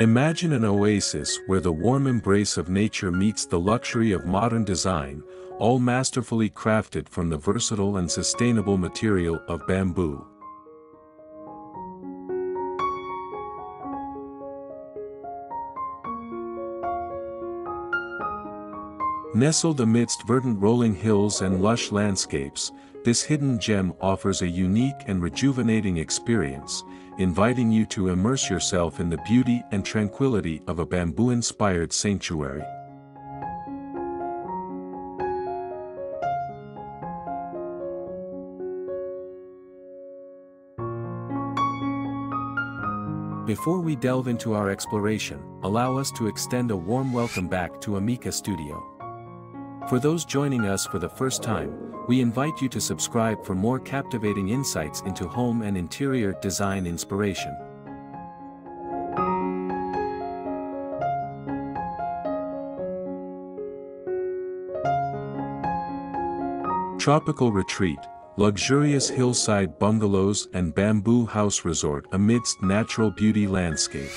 Imagine an oasis where the warm embrace of nature meets the luxury of modern design, all masterfully crafted from the versatile and sustainable material of bamboo. Nestled amidst verdant rolling hills and lush landscapes, this hidden gem offers a unique and rejuvenating experience, inviting you to immerse yourself in the beauty and tranquility of a bamboo-inspired sanctuary. Before we delve into our exploration, allow us to extend a warm welcome back to Amika Studio. For those joining us for the first time, we invite you to subscribe for more captivating insights into home and interior design inspiration. Tropical Retreat, luxurious hillside bungalows and bamboo house resort amidst natural beauty landscape.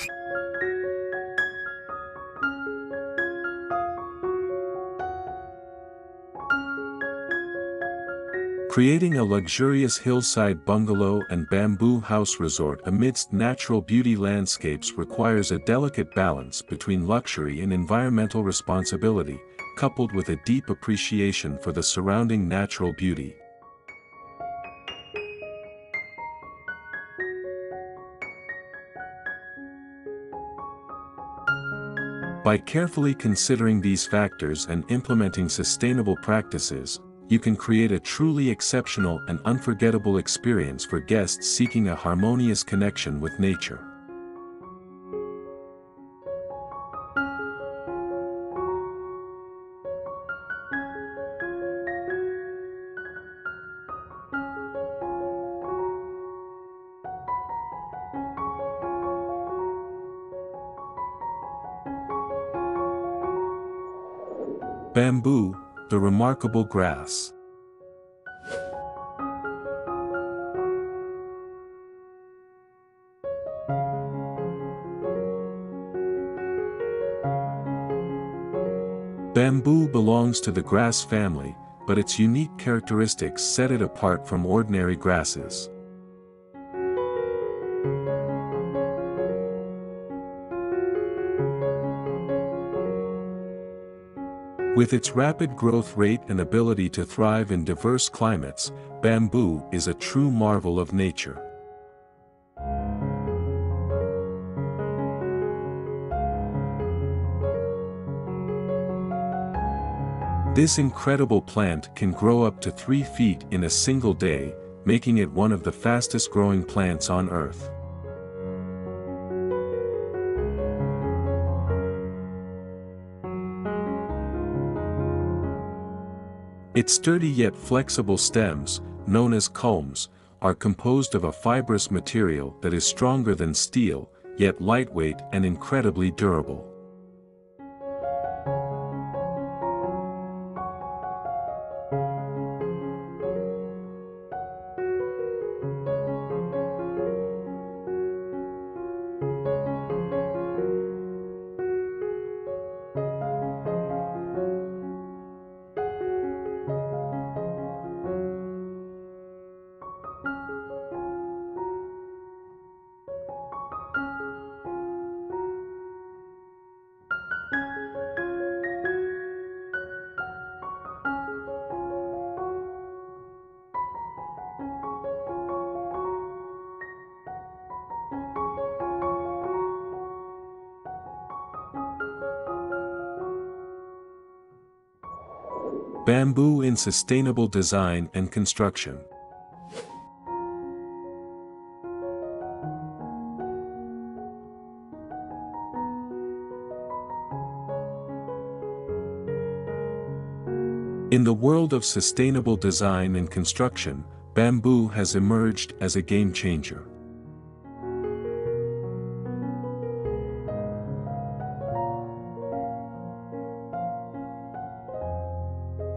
Creating a luxurious hillside bungalow and bamboo house resort amidst natural beauty landscapes requires a delicate balance between luxury and environmental responsibility, coupled with a deep appreciation for the surrounding natural beauty. By carefully considering these factors and implementing sustainable practices, you can create a truly exceptional and unforgettable experience for guests seeking a harmonious connection with nature. Bamboo, the remarkable grass. Bamboo belongs to the grass family, but its unique characteristics set it apart from ordinary grasses. With its rapid growth rate and ability to thrive in diverse climates, bamboo is a true marvel of nature. This incredible plant can grow up to 3 feet in a single day, making it one of the fastest growing plants on Earth. Its sturdy yet flexible stems, known as culms, are composed of a fibrous material that is stronger than steel, yet lightweight and incredibly durable. In Sustainable Design and Construction In the world of sustainable design and construction, bamboo has emerged as a game changer.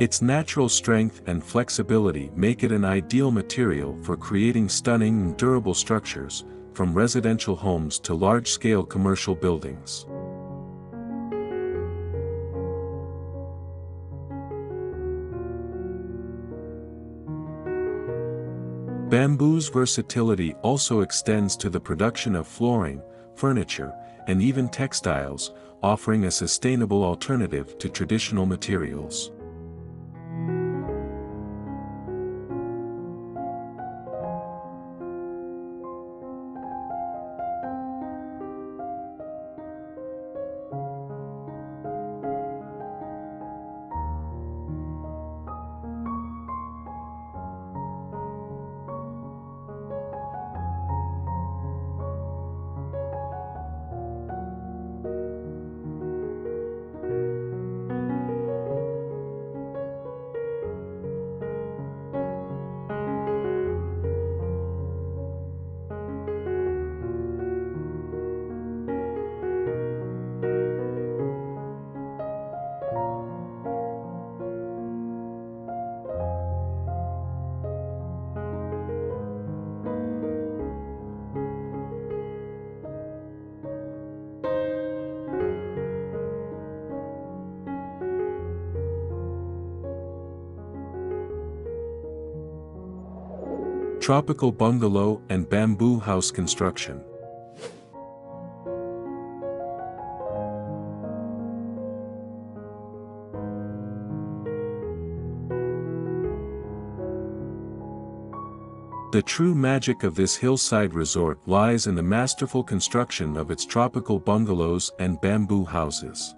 Its natural strength and flexibility make it an ideal material for creating stunning and durable structures, from residential homes to large-scale commercial buildings. Bamboo's versatility also extends to the production of flooring, furniture, and even textiles, offering a sustainable alternative to traditional materials. Tropical bungalow and bamboo house construction. The true magic of this hillside resort lies in the masterful construction of its tropical bungalows and bamboo houses.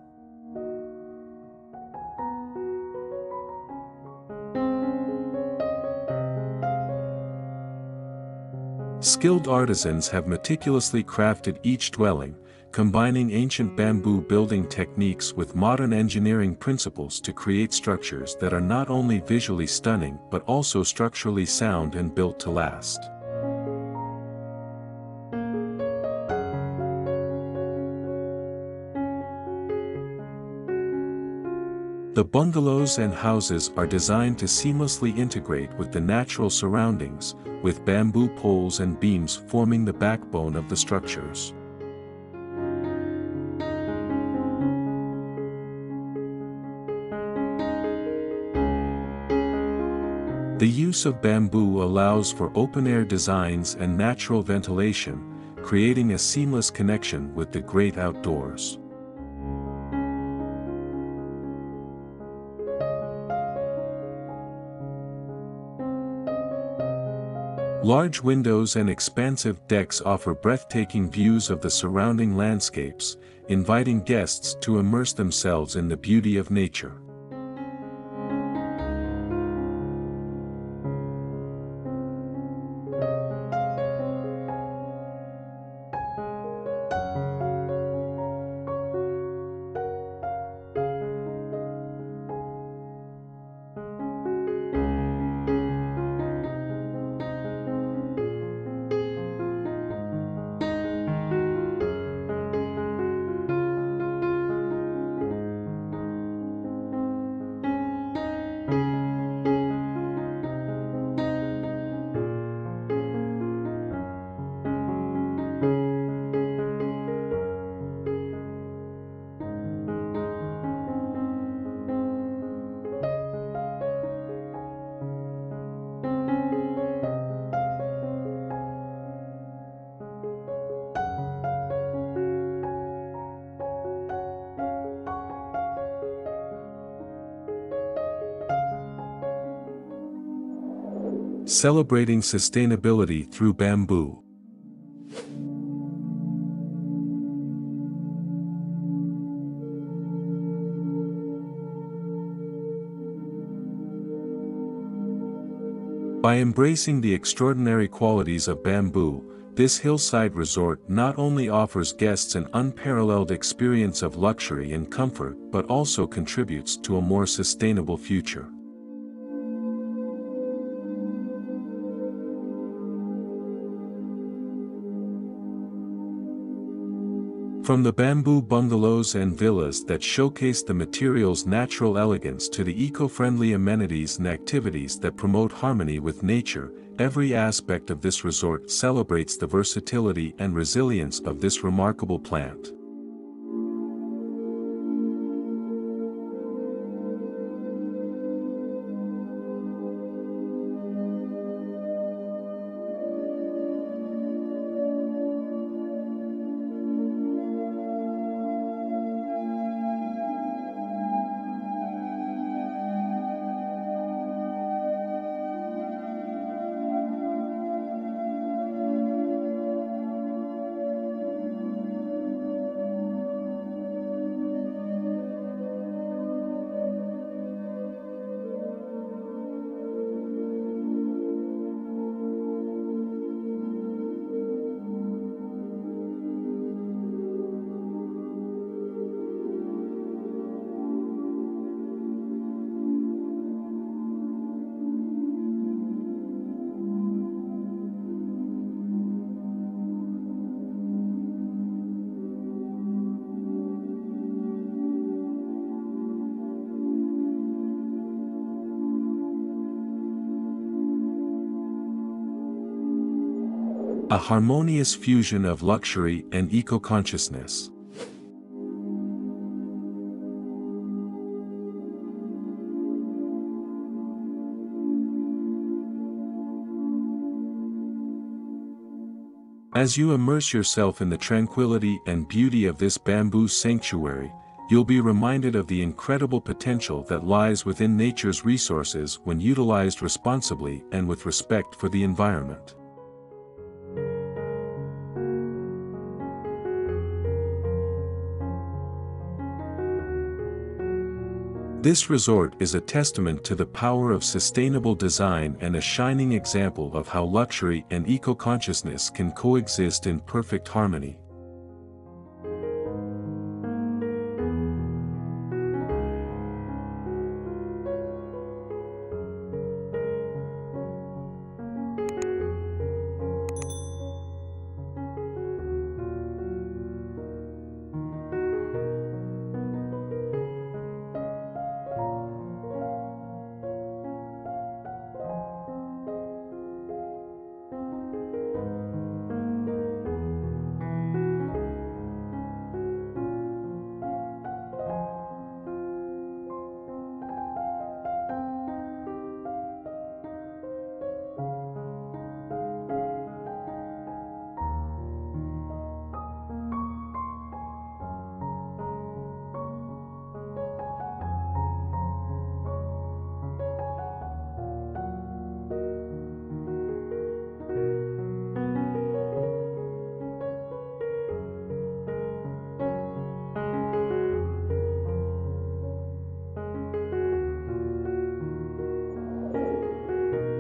Skilled artisans have meticulously crafted each dwelling, combining ancient bamboo building techniques with modern engineering principles to create structures that are not only visually stunning but also structurally sound and built to last. The bungalows and houses are designed to seamlessly integrate with the natural surroundings, with bamboo poles and beams forming the backbone of the structures. The use of bamboo allows for open-air designs and natural ventilation, creating a seamless connection with the great outdoors. Large windows and expansive decks offer breathtaking views of the surrounding landscapes, inviting guests to immerse themselves in the beauty of nature. Celebrating sustainability through bamboo. By embracing the extraordinary qualities of bamboo, this hillside resort not only offers guests an unparalleled experience of luxury and comfort but also contributes to a more sustainable future. From the bamboo bungalows and villas that showcase the material's natural elegance to the eco-friendly amenities and activities that promote harmony with nature, every aspect of this resort celebrates the versatility and resilience of this remarkable plant. A harmonious fusion of luxury and eco-consciousness. As you immerse yourself in the tranquility and beauty of this bamboo sanctuary, you'll be reminded of the incredible potential that lies within nature's resources when utilized responsibly and with respect for the environment. This resort is a testament to the power of sustainable design and a shining example of how luxury and eco-consciousness can coexist in perfect harmony.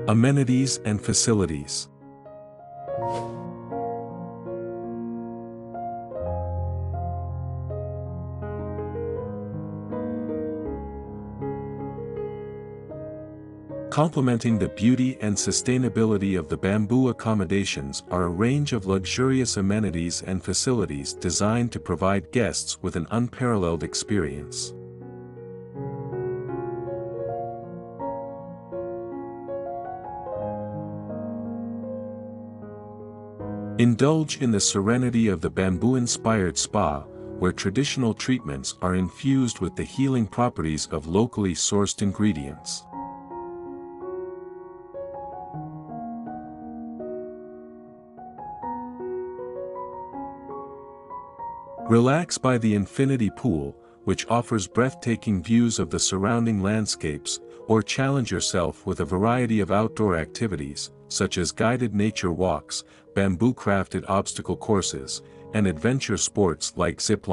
Amenities and facilities. Complementing the beauty and sustainability of the bamboo accommodations are a range of luxurious amenities and facilities designed to provide guests with an unparalleled experience. Indulge in the serenity of the bamboo-inspired spa, where traditional treatments are infused with the healing properties of locally sourced ingredients. Relax by the infinity pool, which offers breathtaking views of the surrounding landscapes, or challenge yourself with a variety of outdoor activities, such as guided nature walks, bamboo-crafted obstacle courses, and adventure sports like zip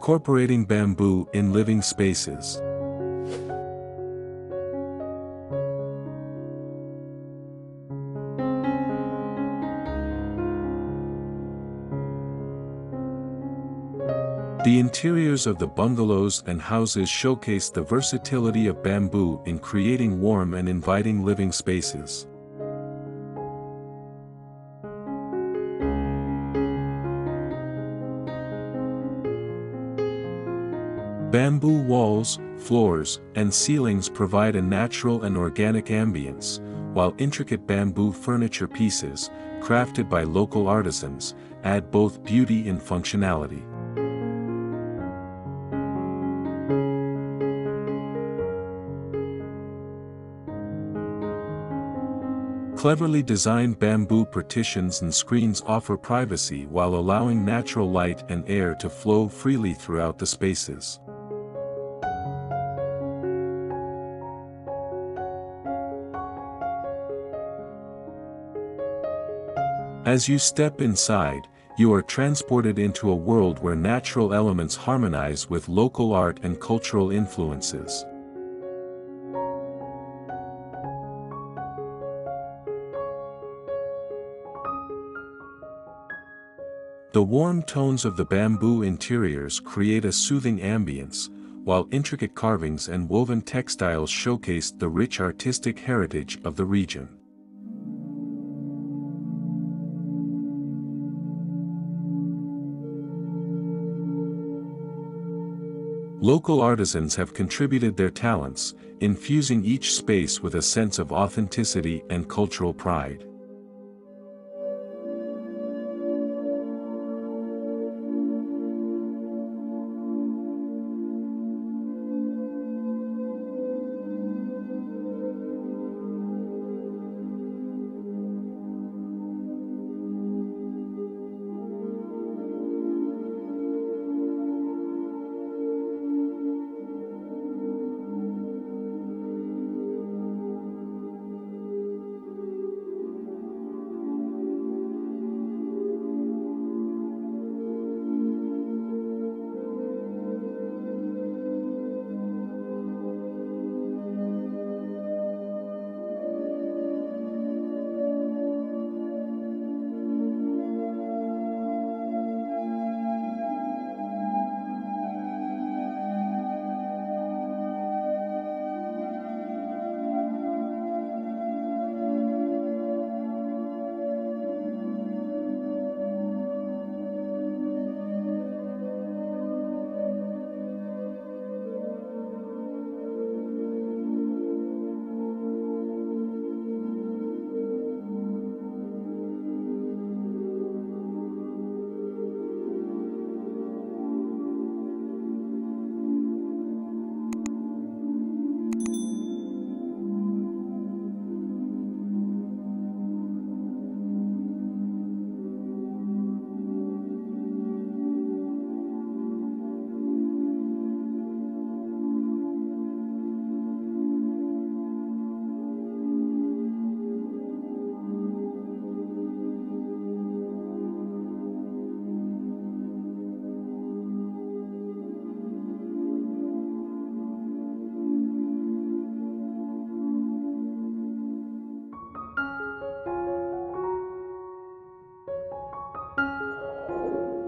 Incorporating bamboo in living spaces. The interiors of the bungalows and houses showcase the versatility of bamboo in creating warm and inviting living spaces. Bamboo walls, floors, and ceilings provide a natural and organic ambience, while intricate bamboo furniture pieces, crafted by local artisans, add both beauty and functionality. Cleverly designed bamboo partitions and screens offer privacy while allowing natural light and air to flow freely throughout the spaces. As you step inside, you are transported into a world where natural elements harmonize with local art and cultural influences. The warm tones of the bamboo interiors create a soothing ambience, while intricate carvings and woven textiles showcase the rich artistic heritage of the region. Local artisans have contributed their talents, infusing each space with a sense of authenticity and cultural pride.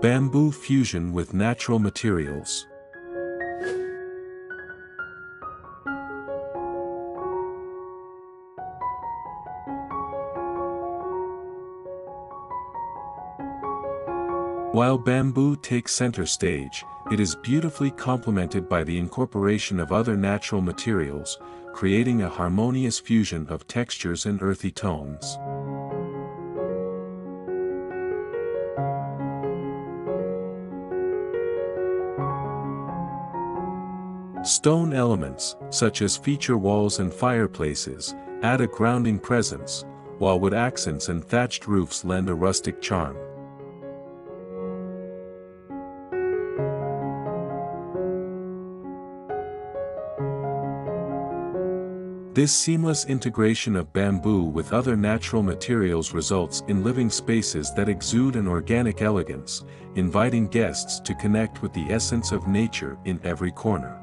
Bamboo fusion with natural materials. While bamboo takes center stage, it is beautifully complemented by the incorporation of other natural materials, creating a harmonious fusion of textures and earthy tones. Stone elements, such as feature walls and fireplaces, add a grounding presence, while wood accents and thatched roofs lend a rustic charm. This seamless integration of bamboo with other natural materials results in living spaces that exude an organic elegance, inviting guests to connect with the essence of nature in every corner.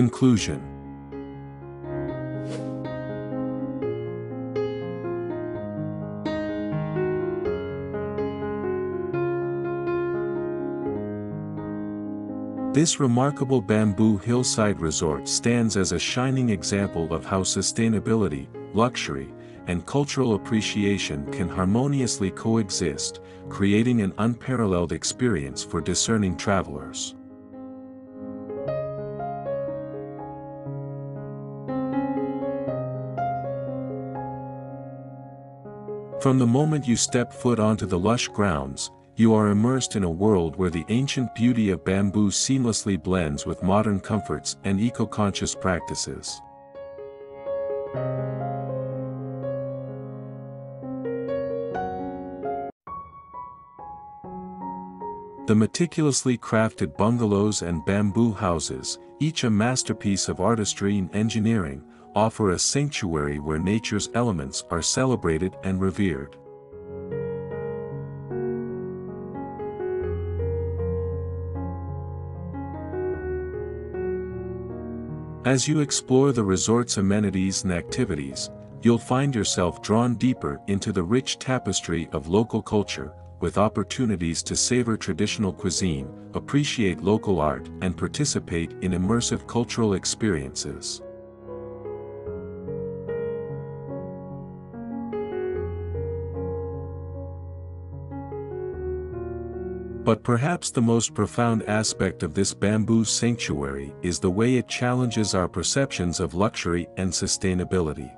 Conclusion This remarkable bamboo hillside resort stands as a shining example of how sustainability, luxury, and cultural appreciation can harmoniously coexist, creating an unparalleled experience for discerning travelers. From the moment you step foot onto the lush grounds, you are immersed in a world where the ancient beauty of bamboo seamlessly blends with modern comforts and eco-conscious practices. The meticulously crafted bungalows and bamboo houses, each a masterpiece of artistry and engineering, offer a sanctuary where nature's elements are celebrated and revered. As you explore the resort's amenities and activities, you'll find yourself drawn deeper into the rich tapestry of local culture, with opportunities to savor traditional cuisine, appreciate local art and participate in immersive cultural experiences. But perhaps the most profound aspect of this bamboo sanctuary is the way it challenges our perceptions of luxury and sustainability.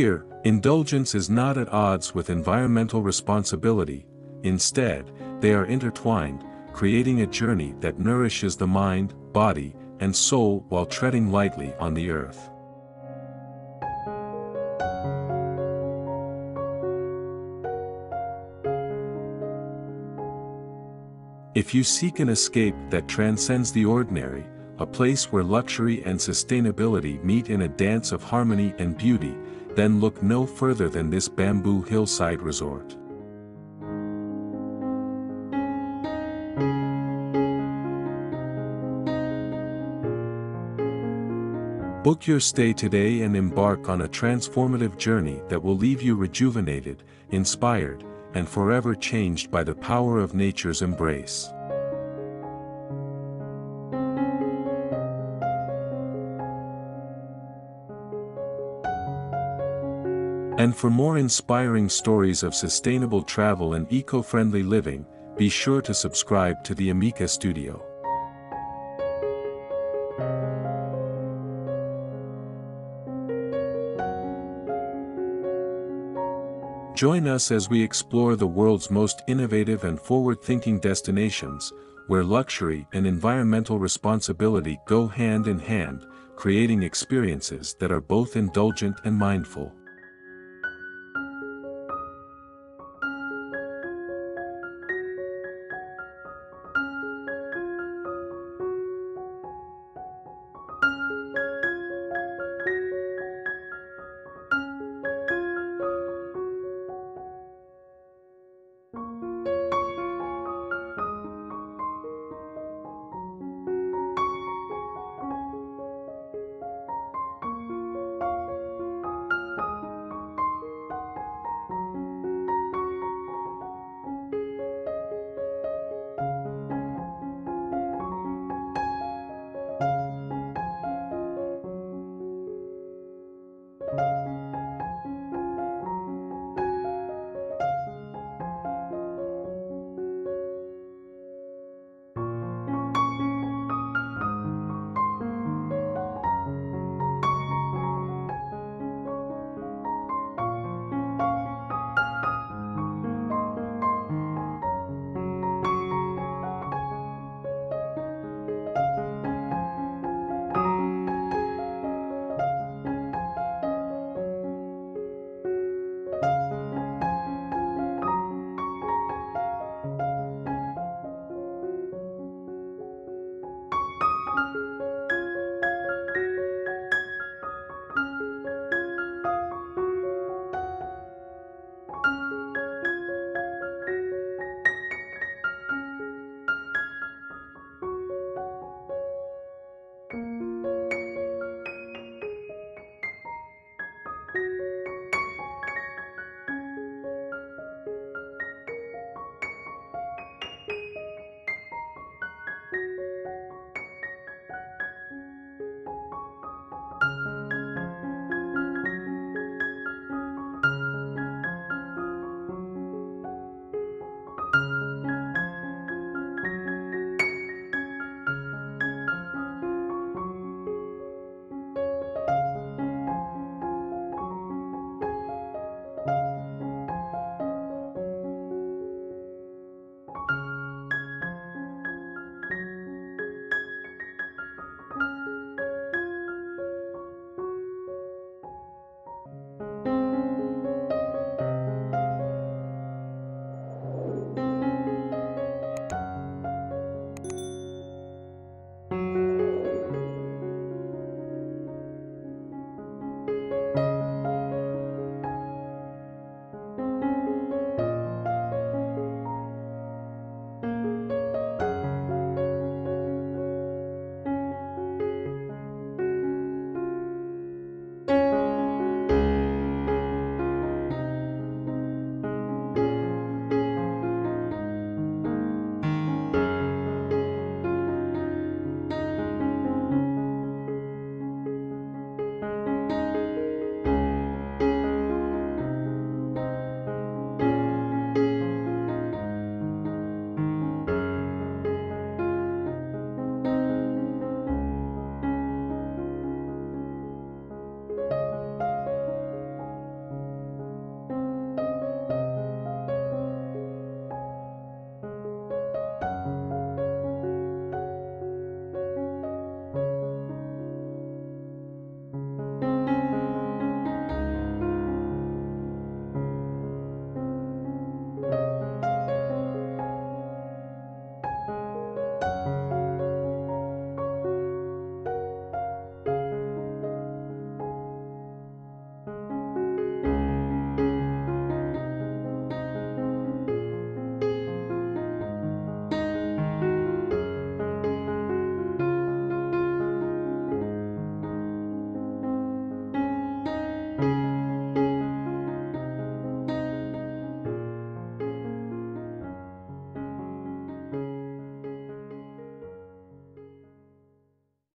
Here, indulgence is not at odds with environmental responsibility, instead, they are intertwined, creating a journey that nourishes the mind, body, and soul while treading lightly on the earth. If you seek an escape that transcends the ordinary, a place where luxury and sustainability meet in a dance of harmony and beauty, then look no further than this bamboo hillside resort. Book your stay today and embark on a transformative journey that will leave you rejuvenated, inspired, and forever changed by the power of nature's embrace. And for more inspiring stories of sustainable travel and eco-friendly living, be sure to subscribe to the Amika Studio. Join us as we explore the world's most innovative and forward-thinking destinations, where luxury and environmental responsibility go hand in hand, creating experiences that are both indulgent and mindful.